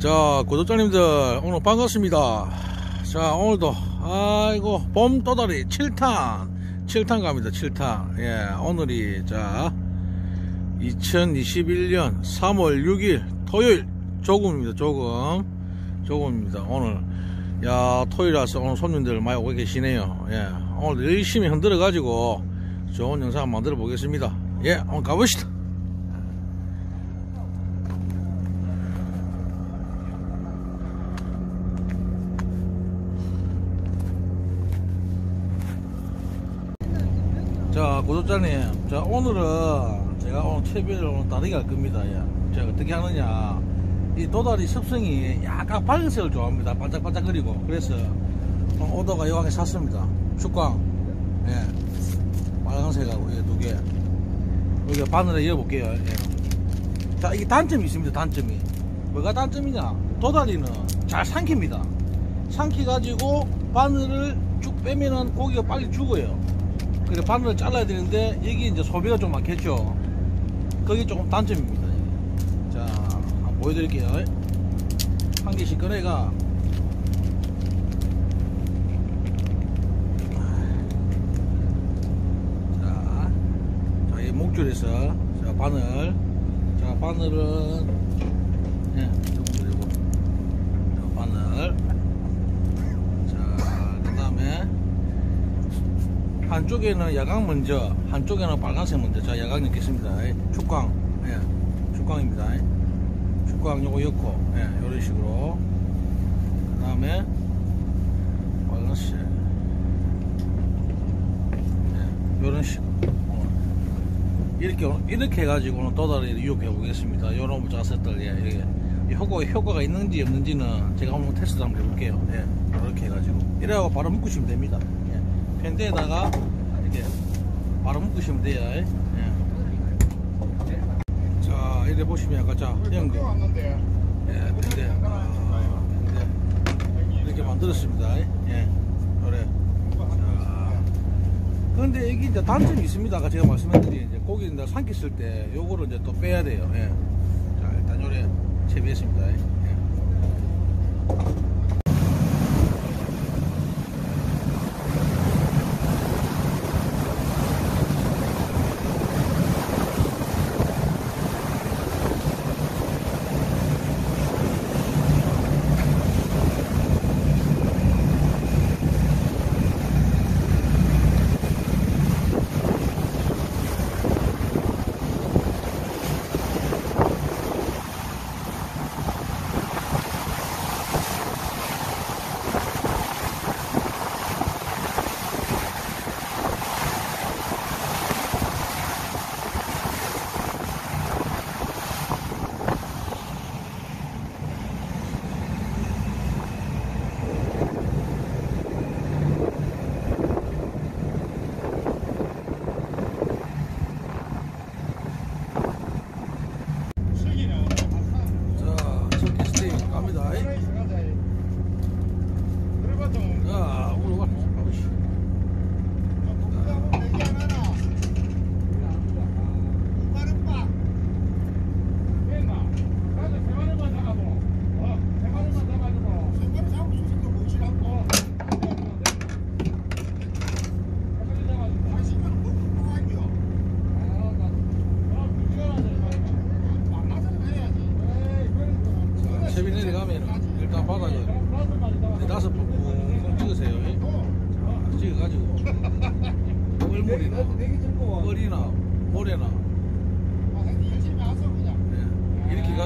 자 구독자님들 오늘 반갑습니다. 자 오늘도 아이고 봄 또다리 7탄. 7탄 갑니다 7탄. 예 오늘이 자 2021년 3월 6일 토요일 조금입니다 조금. 조금입니다 오늘. 야 토요일이라서 오늘 손님들 많이 오고 계시네요. 예 오늘 열심히 흔들어 가지고 좋은 영상 만들어 보겠습니다. 예 오늘 가봅시다 자 구독자님 자 오늘은 제가 오늘 채비를 오늘 다르게 할 겁니다. 예. 제가 어떻게 하느냐. 이 도다리 습성이 약간 밝은색을 좋아합니다. 반짝반짝거리고. 그래서 오더가 요강에 샀습니다. 축광. 예. 빨간색하고 예, 두개. 여기 바늘에 열어볼게요. 예. 자 이게 단점이 있습니다 단점이. 뭐가 단점이냐. 도다리는 잘 삼킵니다. 삼키 가지고 바늘을 쭉 빼면은 고기가 빨리 죽어요 그래 바늘을 잘라야 되는데 여기 이제 소비가 좀 많겠죠. 그게 조금 단점입니다. 자 한번 보여드릴게요. 한 개씩 꺼내가. 자, 자, 이 목줄에서 자, 바늘. 자 바늘은 예, 조금 그리고 자, 바늘 한쪽에는 야광 먼저, 한쪽에는 빨간색 먼저. 자, 야광 넣겠습니다. 축광, 예, 축광입니다. 축광 요거 넣고, 예, 이런 식으로. 그 다음에 빨간색, 예, 이런 식으로. 오늘. 이렇게 이렇게 해가지고 오늘 도다리를 유혹해 보겠습니다. 요런 자세들, 예, 이게 효과 효과가 있는지 없는지는 제가 한번 테스트 한번 해볼게요. 예, 이렇게 해가지고 이래하고 바로 묶으시면 됩니다. 펜대에다가 이렇게 바로 묶으시면 돼요. 예. 자, 이래 보시면 아까 자, 연금. 예, 펜대. 아, 펜대. 이렇게 만들었습니다. 예. 그래. 자. 그런데 이게 이제 단점이 있습니다. 아까 제가 말씀드린 이제 고기 이제 삼켰을 때 요거를 이제 또 빼야 돼요. 예. 자, 일단 요래 채비했습니다. 예.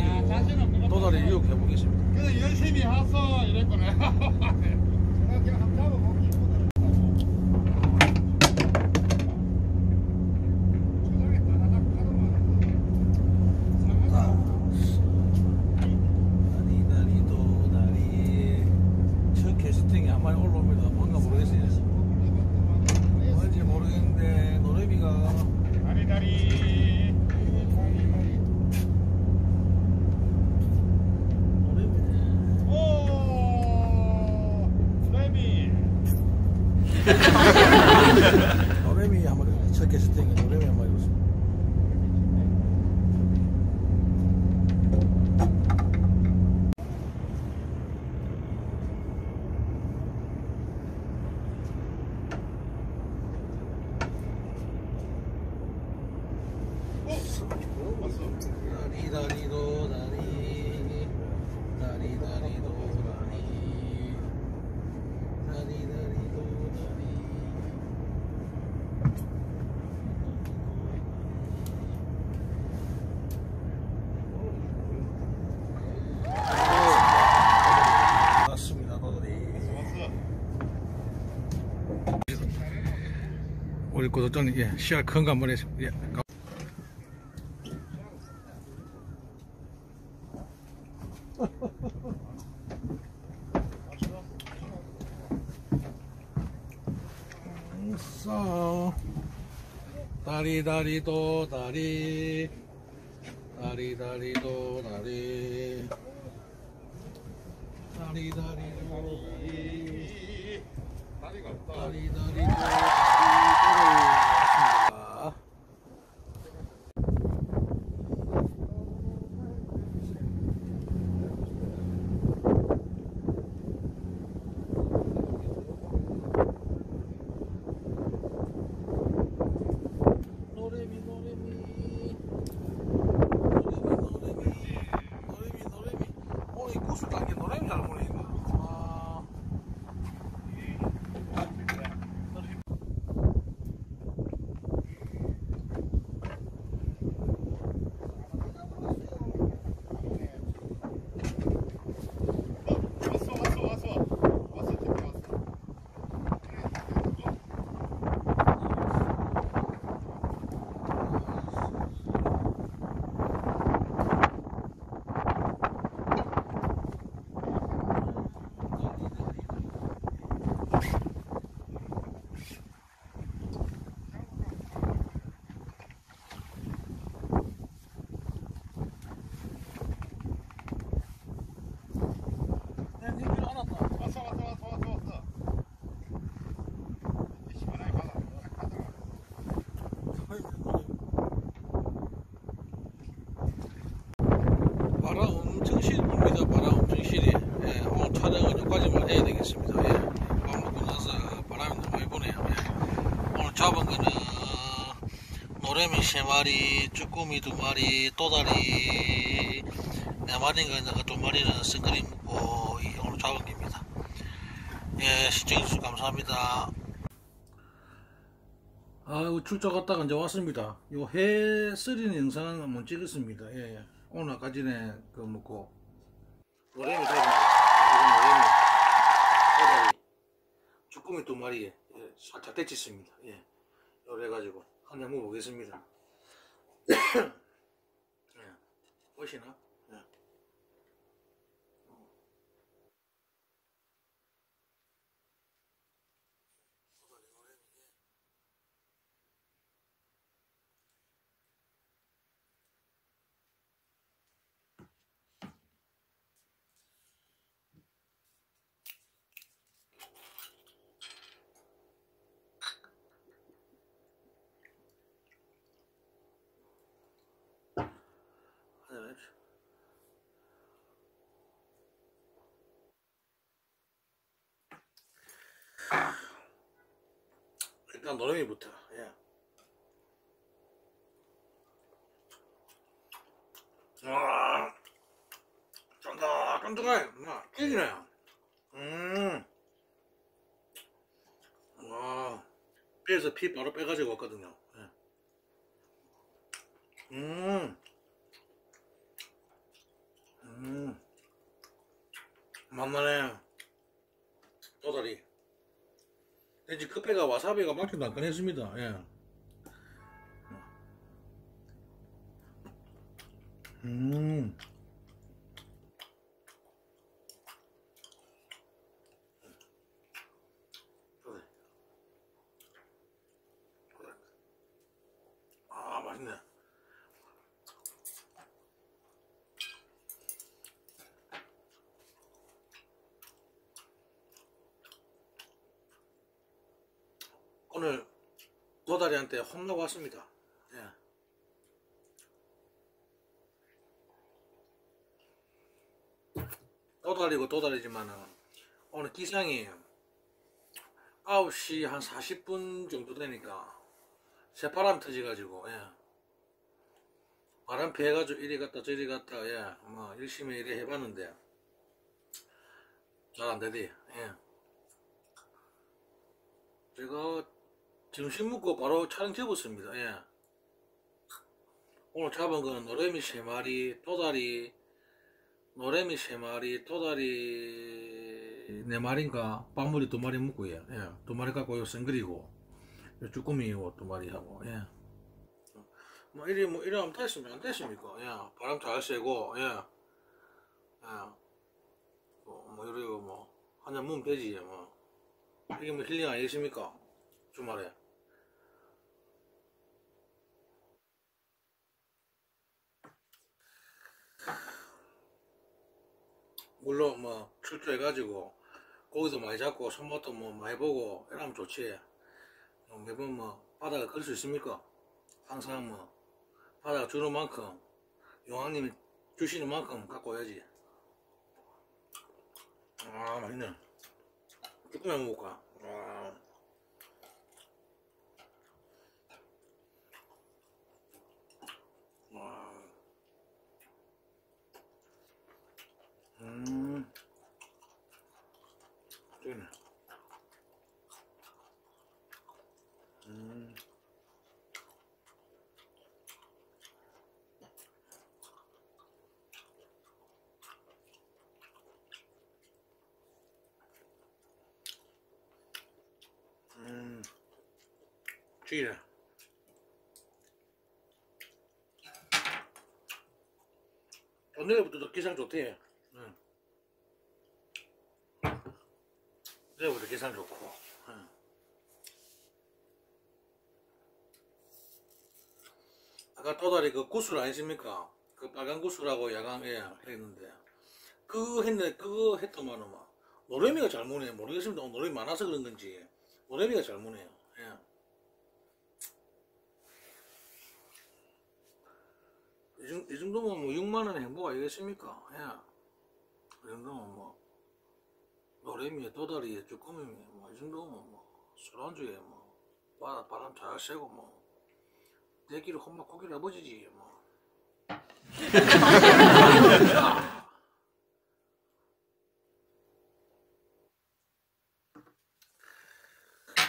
예, 이렇게 가지고 도다리 유혹해 보겠습니다. 그래서 열심히 하서 이랬거네. ハハハハ! 우리 구독자님, 예, 거 한번 했습니다. 예. 가- 있어. 다리 다리 도 다리 다리 다리 도 다리 다리 다리 도 다리 다리가 없다. 다리 다리 도 다리 왔습니다. 노래미 노래미 노래미 노래미 노래미 노래미 오늘 이 구슬 단계 노래미 잘 부르니까 아 왔어 왔어 왔어 왔어 TV 왔어. 내가 니줄 알았다 왔어 왔어 왔어 왔어 왔어. 이 시원하게 가자. 가자. 바람 엄청 실 붑니다 바람 엄청 실이 예, 오늘 촬영은 여기까지만 해야 되겠습니다 예, 밥 먹고 나서 바람이 너무 많이 부네요 예. 오늘 잡은 거는 노래미 3마리 쭈꾸미 2마리 또다리 4마리인가 있는 그 2마리는 생크림 먹고 이 오늘 잡은 겁니다. 예 시청해주셔서 감사합니다. 아이고 출장 갔다가 이제 왔습니다. 요 해 쓰리는 영상 한번 찍었습니다. 예, 예. 오늘 아까 전에 그 먹고. 노래미 잡은 거, 노래미, 노래미, 주꾸미 두 마리에. 예, 살짝 데쳤습니다. 예, 요래 가지고 한잔 먹어보겠습니다. 예, 보시나? 일단 노래미부터 예. 아, 쫀득쫀득해 막 찌기네 음. 와, 뼈에서 피 바로 빼가지고 왔거든요 예. 음. 음. 만나네 도다리 왠지 커피가 와사비가 막혀도 안 꺼냈습니다 예. 음. 그래. 그래. 아 맛있네 오늘 도다리한테 혼나고 왔습니다. 예. 도다리고 도다리지만은 오늘 기상이 9시 한 40분 정도 되니까 새바람 터져가지고 예. 바람 피해가지고 이리 갔다 저리 갔다 예. 뭐 열심히 일해 해봤는데 잘 안되디 예. 제가 점심 먹고 바로 촬영 접었습니다. 예. 오늘 잡은 거는 노래미 3마리, 또다리, 노래미 3마리, 또다리 4마리인가, 빵물이 2마리 먹고요. 예. 2마리 갖고 요 생그리고, 쭈꾸미 두 마리 하고, 예. 뭐, 이리, 뭐, 이러면 됐습니까? 안 됐습니까? 예. 바람 잘 쐬고, 예. 예. 뭐, 뭐, 이러고 뭐, 한잔 먹으면 되지, 뭐. 이게 뭐 힐링 아니겠습니까? 주말에. 물론 뭐 출조해가지고 고기도 많이 잡고 손맛도 뭐 많이 보고 이러면 좋지 뭐 매번 뭐 바다가 그럴 수 있습니까? 항상 뭐 바다가 주는 만큼 용왕님이 주시는 만큼 갖고 와야지 아 맛있네 한번 먹을까? 아. 와. 음. 되네. 음. 음. 찌네. 오늘부터 기상 좋대. 응. 내일부터 기상 좋고. 응. 아까 도다리 그 구슬 아니십니까? 그 빨간 구슬하고 야광에 했는데 그거 했는데 그거 했더만은 막 노래미가 잘 무네 모르겠습니다 노래미 많아서 그런 건지 노래미가 잘 무네요 예. 이, 정, 이 정도면 뭐 6만원 행복 아니겠습니까? 예. 이 정도면 뭐 노래미에 도다리에 쭈꾸미에 뭐 이 정도면 뭐 술안주에 뭐 바람, 바람 잘 쐬고 뭐 내끼리 홈막 고기를 아버지지 뭐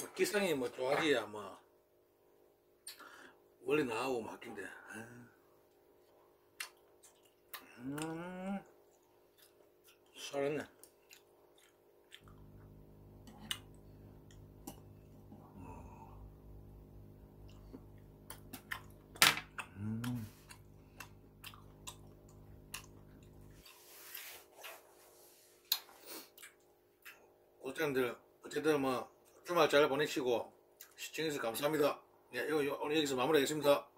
뭐 기상이 뭐 좋아지야 뭐 원래 나하고 맡긴데 음. 살았네. 고장들 어쨌든 뭐 주말 잘 보내시고 시청해주셔서 감사합니다. 예, 요, 요, 오늘 여기서 마무리하겠습니다